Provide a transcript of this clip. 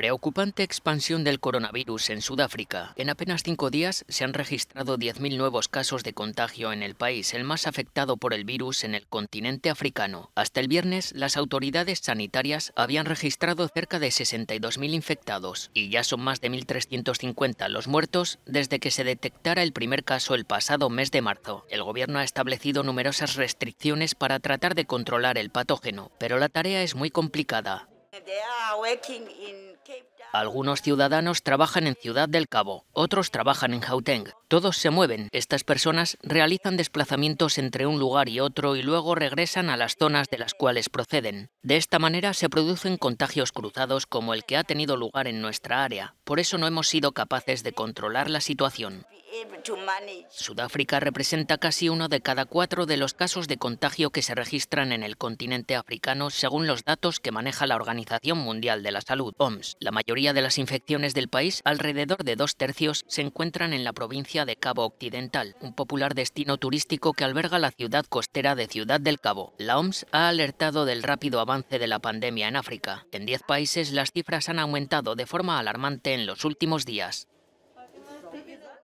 Preocupante expansión del coronavirus en Sudáfrica. En apenas cinco días se han registrado 10.000 nuevos casos de contagio en el país, el más afectado por el virus en el continente africano. Hasta el viernes, las autoridades sanitarias habían registrado cerca de 62.000 infectados y ya son más de 1.350 los muertos desde que se detectara el primer caso el pasado mes de marzo. El gobierno ha establecido numerosas restricciones para tratar de controlar el patógeno, pero la tarea es muy complicada. Algunos ciudadanos trabajan en Ciudad del Cabo, otros trabajan en Gauteng. Todos se mueven. Estas personas realizan desplazamientos entre un lugar y otro y luego regresan a las zonas de las cuales proceden. De esta manera se producen contagios cruzados como el que ha tenido lugar en nuestra área. Por eso no hemos sido capaces de controlar la situación. Sudáfrica representa casi uno de cada cuatro de los casos de contagio que se registran en el continente africano según los datos que maneja la Organización Mundial de la Salud, OMS. La mayoría de las infecciones del país, alrededor de dos tercios, se encuentran en la provincia de Cabo Occidental, un popular destino turístico que alberga la ciudad costera de Ciudad del Cabo. La OMS ha alertado del rápido avance de la pandemia en África. En 10 países las cifras han aumentado de forma alarmante en los últimos días.